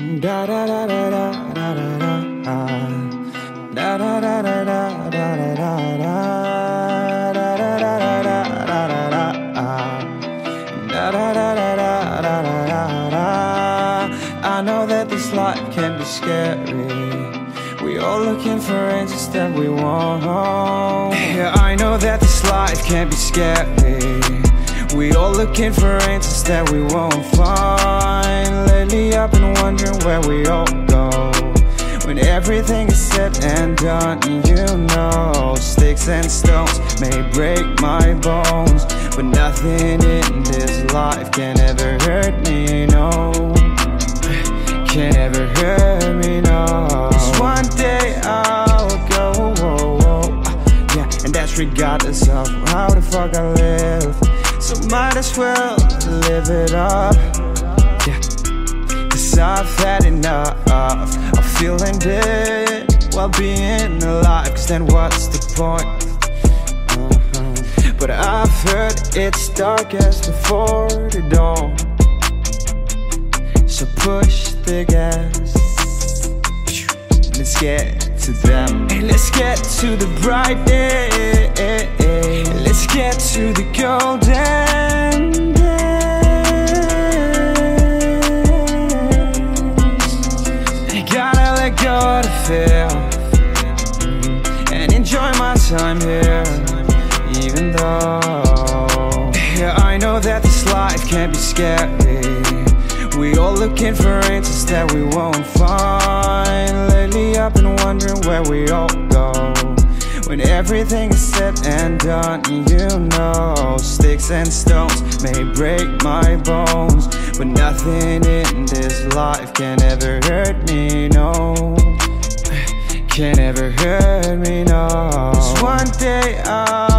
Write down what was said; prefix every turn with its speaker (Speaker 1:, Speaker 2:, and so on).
Speaker 1: Da da da da da da da da Da da da da da da da da da Da da da da da da da I know that this life can be scary. We all looking for answers that we want. Yeah, I know that this life can be scary. We all looking for answers that we won't find Lately I've been wondering where we all go. When everything is said and done, you know Sticks and stones may break my bones But nothing in this life can ever hurt me, no. Can ever hurt me, no. One day I'll go, yeah, and that's regardless of how the fuck I live. So might as well live it up, yeah. I've had enough of feeling dead while being alive. Cause then what's the point? Uh-huh. But I've heard it's darkest before the dawn. So push the gas let's get to them. Let's get to the bright day. Let's get to the golden gotta let go to feel. And enjoy my time here, even though. Yeah, I know that this life can be scary. We all looking for answers that we won't find. Lately I've been wondering where we all go. When everything is said and done, you know Sticks and stones may break my bones. But nothing in this life can ever hurt me, let me know. One day out.